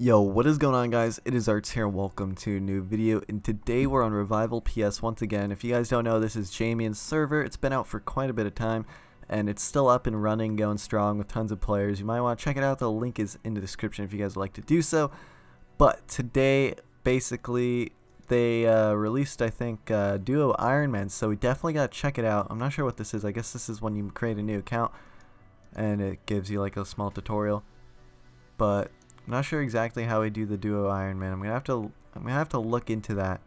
Yo, what is going on guys? It is Artz here and welcome to a new video and today we're on Revival PS once again. If you guys don't know, this is Jamian's server. It's been out for quite a bit of time and it's still up and running, going strong with tons of players. You might want to check it out. The link is in the description if you guys would like to do so. But today, basically, they uh, released, I think, uh, Duo Iron Man, so we definitely got to check it out. I'm not sure what this is. I guess this is when you create a new account and it gives you like a small tutorial. But I'm not sure exactly how we do the duo Iron Man. I'm gonna have to I'm gonna have to look into that.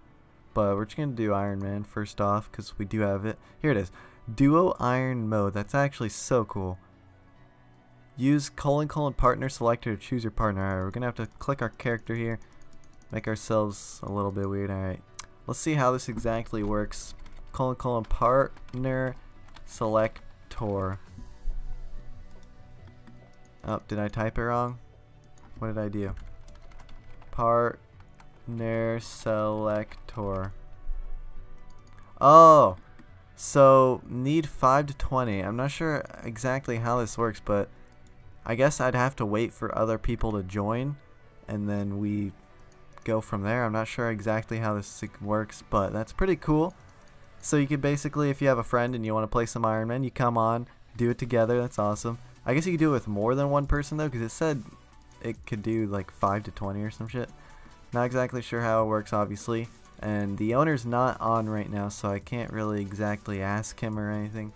But we're just gonna do Iron Man first off because we do have it. Here it is. Duo Iron mode. That's actually so cool. Use colon colon partner selector to choose your partner. Alright, we're gonna have to click our character here. Make ourselves a little bit weird. Alright. Let's see how this exactly works. Colon colon partner selector. Oh, did I type it wrong? What did I do? Partner selector. Oh, so need 5 to 20. I'm not sure exactly how this works, but I guess I'd have to wait for other people to join, and then we go from there. I'm not sure exactly how this works, but that's pretty cool. So you can basically, if you have a friend and you want to play some Iron Man, you come on, do it together. That's awesome. I guess you could do it with more than one person though, because it said it could do like 5 to 20 or some shit. Not exactly sure how it works, obviously. And the owner's not on right now, so I can't really exactly ask him or anything,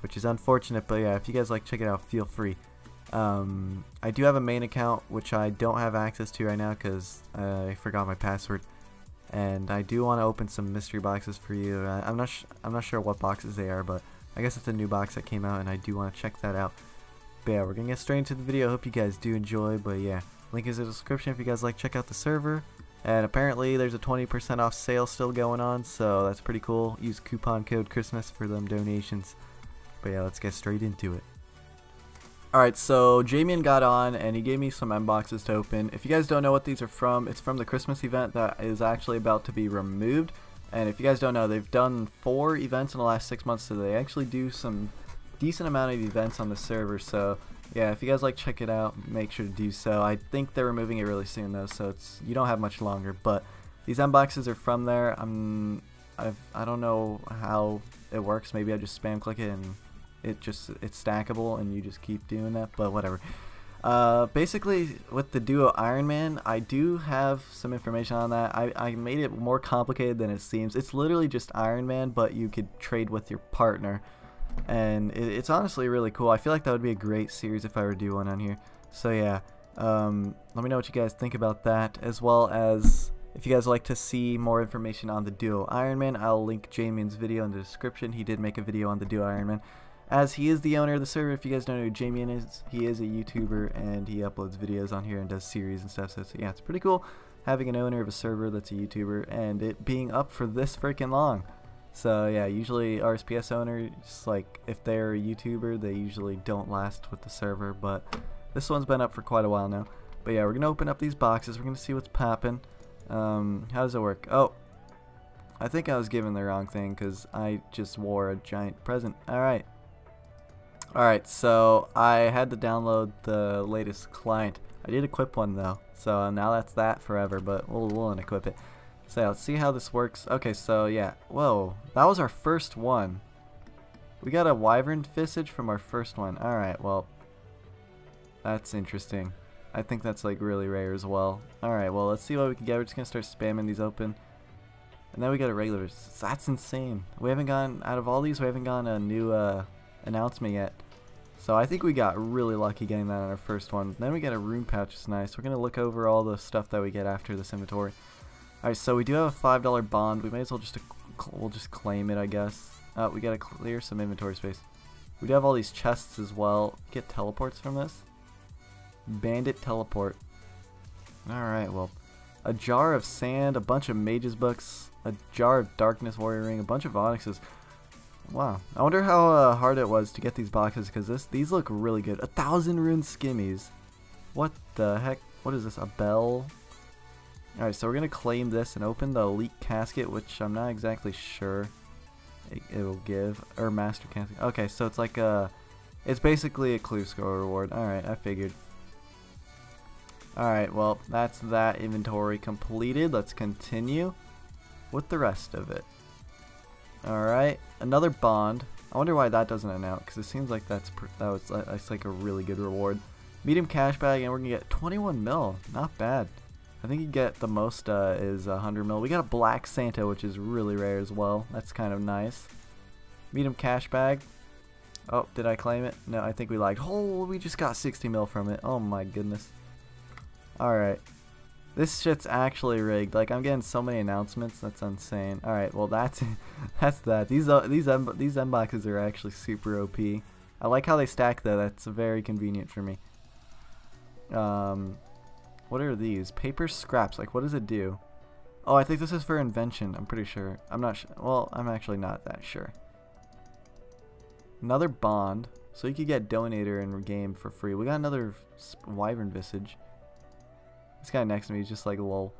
which is unfortunate. But yeah, if you guys like check it out, feel free. Um, I do have a main account, which I don't have access to right now because uh, I forgot my password. And I do want to open some mystery boxes for you. Uh, I'm not I'm not sure what boxes they are, but I guess it's a new box that came out, and I do want to check that out. But yeah, we're gonna get straight into the video. Hope you guys do enjoy. But yeah, link is in the description if you guys like check out the server. And apparently there's a 20% off sale still going on, so that's pretty cool. Use coupon code Christmas for them donations. But yeah, let's get straight into it. Alright, so Jamian got on and he gave me some M boxes to open. If you guys don't know what these are from, it's from the Christmas event that is actually about to be removed. And if you guys don't know, they've done four events in the last six months, so they actually do some decent amount of events on the server. So yeah, if you guys like check it out, make sure to do so. I think they're removing it really soon though, so it's you don't have much longer. But these unboxes are from there. I'm I've I don't know how it works. Maybe I just spam click it and it just it's stackable and you just keep doing that. But whatever. Uh, basically, with the duo Iron Man, I do have some information on that. I, I made it more complicated than it seems. It's literally just Iron Man, but you could trade with your partner and it, it's honestly really cool. I feel like that would be a great series if I were to do one on here. So yeah, um, let me know what you guys think about that, as well as if you guys like to see more information on the Duo Iron Man, I'll link Jamian's video in the description. He did make a video on the Duo Iron Man. As he is the owner of the server, if you guys don't know who Jamien is, he is a YouTuber and he uploads videos on here and does series and stuff. So, so yeah, it's pretty cool having an owner of a server that's a YouTuber and it being up for this freaking long. So yeah, usually RSPS owners, like if they're a YouTuber, they usually don't last with the server, but this one's been up for quite a while now. But yeah, we're gonna open up these boxes. We're gonna see what's popping. Um, how does it work? Oh, I think I was given the wrong thing because I just wore a giant present. All right. All right, so I had to download the latest client. I did equip one though, so now that's that forever. But we'll we'll unequip it. So yeah, let's see how this works. Okay, so yeah. Whoa, that was our first one. We got a wyvern visage from our first one. Alright, well, that's interesting. I think that's like really rare as well. Alright, well, let's see what we can get. We're just going to start spamming these open. And then we got a regular. That's insane. We haven't gone, out of all these, we haven't gotten a new uh, announcement yet. So I think we got really lucky getting that on our first one. Then we get a rune pouch, it's nice. We're going to look over all the stuff that we get after this inventory. Alright, so we do have a $5 bond. We may as well just, we'll just claim it, I guess. Uh, we gotta clear some inventory space. We do have all these chests as well. Get teleports from this? Bandit teleport. Alright, well. A jar of sand, a bunch of mages books, a jar of darkness warrior ring, a bunch of onyxes. Wow. I wonder how uh, hard it was to get these boxes because this these look really good. A thousand rune skimmies. What the heck? What is this? A bell? Alright, so we're going to claim this and open the Elite Casket, which I'm not exactly sure it, it will give. Or Master Casket. Okay, so it's like a... It's basically a clue scroll reward. Alright, I figured. Alright, well, that's that inventory completed. Let's continue with the rest of it. Alright, another bond. I wonder why that doesn't announce, because it seems like that's that was uh, that's like a really good reward. Medium cash bag, and we're gonna get 21 mil. Not bad. I think you get the most uh, is 100 mil. We got a black Santa, which is really rare as well. That's kind of nice. Medium cash bag. Oh, did I claim it? No, I think we lied. Oh, we just got 60 mil from it. Oh my goodness. Alright. This shit's actually rigged. Like I'm getting so many announcements. That's insane. All right, well that's that's that. These uh, these M these are actually super OP. I like how they stack though. That's very convenient for me. Um, what are these? Paper scraps. Like what does it do? Oh, I think this is for invention. I'm pretty sure. I'm not sure. Well, I'm actually not that sure. Another bond. So you could get Donator in game for free. We got another Wyvern Visage. This guy next to me is just like, lol.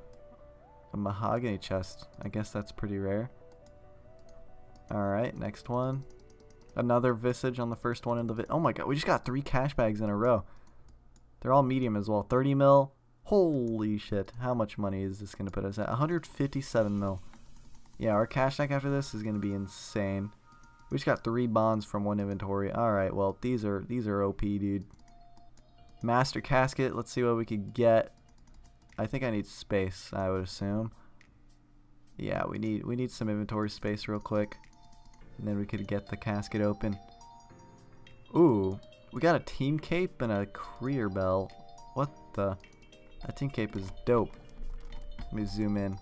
A mahogany chest. I guess that's pretty rare. Alright, next one. Another visage on the first one in the Oh my god, we just got three cash bags in a row. They're all medium as well. 30 mil. Holy shit. How much money is this going to put us at? 157 mil. Yeah, our cash stack after this is going to be insane. We just got three bonds from one inventory. Alright, well, these are these are OP, dude. Master casket. Let's see what we could get. I think I need space, I would assume. Yeah, we need we need some inventory space real quick. And then we could get the casket open. Ooh, we got a team cape and a career bell. What the? That team cape is dope. Let me zoom in.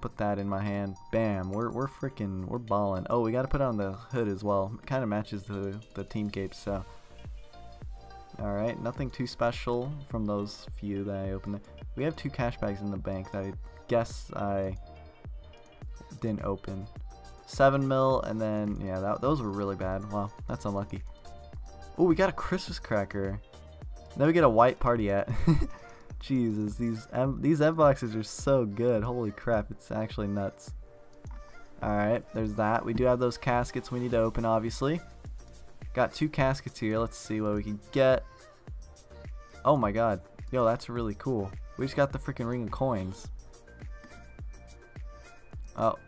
Put that in my hand. Bam, we're we're freaking we're balling. Oh, we got to put on the hood as well. It kind of matches the the team cape, so. Alright, nothing too special from those few that I opened. We have two cash bags in the bank that I guess I didn't open. 7 mil, and then, yeah, that, those were really bad. Wow, that's unlucky. Oh, we got a Christmas cracker. Then we get a white party hat. Jesus, these M these M boxes are so good. Holy crap, it's actually nuts. Alright, there's that. We do have those caskets we need to open, obviously. Got two caskets here. Let's see what we can get. Oh my god. Yo, that's really cool. We just got the freaking ring of coins. Oh.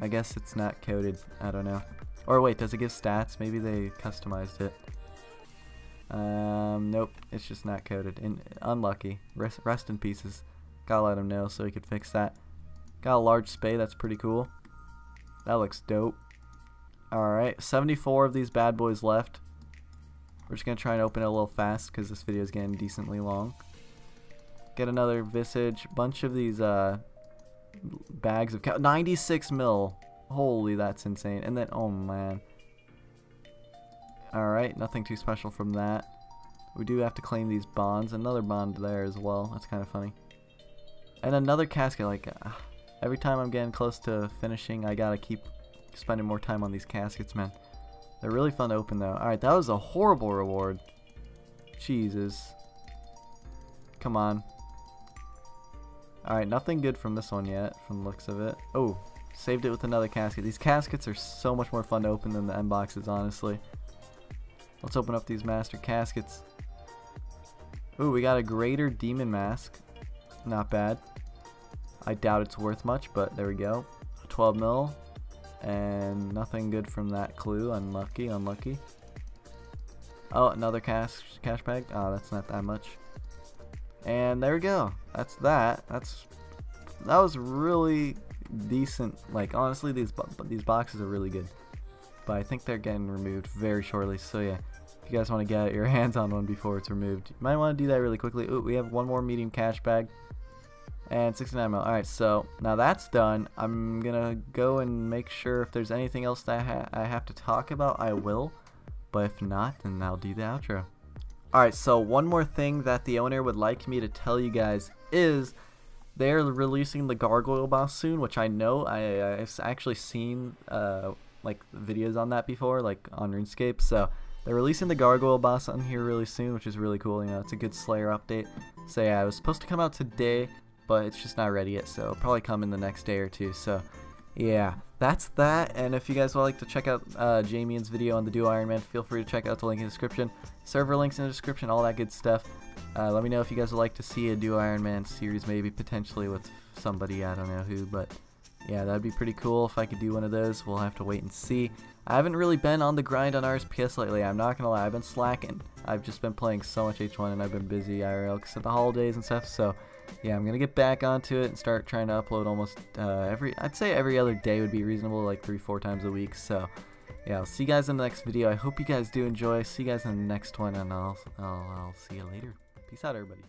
I guess it's not coded. I don't know. Or wait, does it give stats? Maybe they customized it. Um, nope. It's just not coded. In, unlucky. Rest, rest in pieces. Gotta let him know so he could fix that. Got a large spade, That's pretty cool. That looks dope. Alright. 74 of these bad boys left. We're just going to try and open it a little fast because this video is getting decently long. Get another Visage. Bunch of these uh, bags of 96 mil. Holy, that's insane. And then, oh man. Alright, nothing too special from that. We do have to claim these bonds. Another bond there as well. That's kind of funny. And another casket. Like, uh, every time I'm getting close to finishing, I gotta keep spending more time on these caskets, man. They're really fun to open, though. Alright, that was a horrible reward. Jesus. Come on. Alright, nothing good from this one yet, from the looks of it. Oh, saved it with another casket. These caskets are so much more fun to open than the M boxes, honestly. Let's open up these master caskets. Ooh, we got a greater demon mask. Not bad. I doubt it's worth much, but there we go. 12 mil. And nothing good from that clue. Unlucky, unlucky. Oh, another cash cash bag. Oh, that's not that much. And there we go. That's that. That's that was really decent. Like honestly, these these boxes are really good. But I think they're getting removed very shortly. So yeah, you guys want to get your hands on one before it's removed, you might want to do that really quickly. Ooh, we have one more medium cash bag. And 69 mil. Alright, so now that's done. I'm gonna go and make sure if there's anything else that I, ha I have to talk about, I will. But if not, then I'll do the outro. Alright, so one more thing that the owner would like me to tell you guys is they're releasing the Gargoyle Boss soon, which I know I, I've actually seen uh, like videos on that before, like on RuneScape. So they're releasing the Gargoyle Boss on here really soon, which is really cool. You know, it's a good Slayer update. So yeah, it was supposed to come out today, but it's just not ready yet. So probably come in the next day or two. So yeah, that's that. And if you guys would like to check out uh, Jamian's video on the Duo Iron Man, feel free to check out the link in the description. Server links in the description, all that good stuff. Uh, let me know if you guys would like to see a Duo Iron Man series, maybe potentially with somebody, I don't know who, but yeah, that'd be pretty cool if I could do one of those. We'll have to wait and see. I haven't really been on the grind on RSPS lately, I'm not gonna lie, I've been slacking. I've just been playing so much H1 and I've been busy IRL because of the holidays and stuff, so yeah, I'm gonna get back onto it and start trying to upload almost uh, every, I'd say every other day would be reasonable, like three, four times a week, so yeah, I'll see you guys in the next video. I hope you guys do enjoy. See you guys in the next one, and I'll, I'll, I'll see you later. Peace out, everybody.